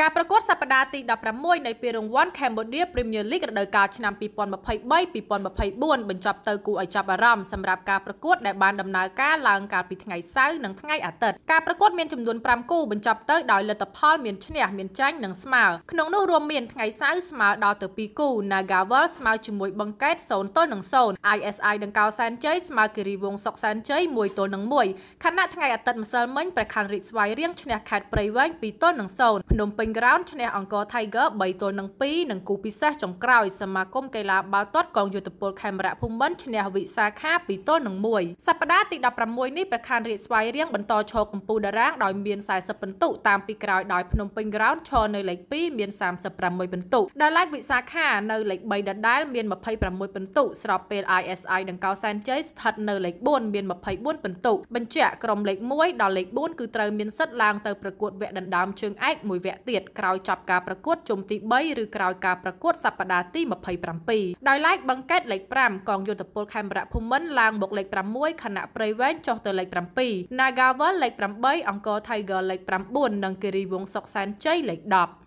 ការប្រកួតសប្តាហ៍ទី16នៃពានរង្វាន់ Cambodia Premier League រដូវកាលឆ្នាំ2023-2024បញ្ចប់ទៅគួរឲ្យចាប់អារម្មណ៍សម្រាប់ការប្រកួតដែលបានដំណើរការឡើងកាលពីថ្ងៃសៅរ៍និងថ្ងៃអាទិត្យការប្រកួតមានចំនួន5គូបញ្ចប់ទៅដោយលទ្ធផលមានឈ្នះមានចាញ់និងស្មើក្នុងនោះរួមមានថ្ងៃសៅរ៍ស្មើដល់ទៅ2គូ Nagavel ស្មើជាមួយបឹងកែត0ទល់នឹង0 ISI ដង្កោសែនជ័យស្មើគិរីវងសុកសែនជ័យ1ទល់នឹង1ខណៈថ្ងៃអាទិត្យម្សិលមិញព្រះខ័នរាជស្វាយរៀងឈ្នះខេត្តព្រៃវែង2ទល់នឹង0ភ្នំពេញ Ground ឈ្នះអង្គរ Tiger 3ទល់នឹង2និងគូពិសេសចុងក្រោយសមាគមកីឡាបាល់ទាត់កងយោធពលខេមរៈភូមិន្ទឈ្នះវិសាខា2ទល់នឹង1សប្តាហ៍ទី16នេះប្រខានរាជស្វ័យរៀងបន្តឈរកំពូលតារាងដោយមាន40ពិន្ទុតាមពីក្រោយដោយភ្នំពេញ Ground ឈរនៅលេខ2មាន36ពិន្ទុដល់ឡែកវិសាខានៅលេខ3ដដែលមាន26ពិន្ទុស្របពេល ISI ដង្កោសែនជ័យស្ថិតនៅលេខ4មាន24ពិន្ទុបញ្ជាក់ក្រុមលេខ1ដល់លេខ4គឺត្រូវមានសិទ្ធិឡើងទៅប្រកួតវគ្គដណ្ដើមជើងឯកមួយវគ្គទៀតក្រោយចប់ការប្រកួតជុំទី3ឬក្រោយការប្រកួតសប្តាហ៍ទី27ដោយឡែកបង្កេតលេខ5កងយោធពលខេមរៈភូមិន្ទឡើងមកលេខ6ខណៈព្រៃវែងចុះទៅលេខ7 Nagavel លេខ8អង្គរ Tiger លេខ9និងគិរីវងសុកសែនជ័យលេខ10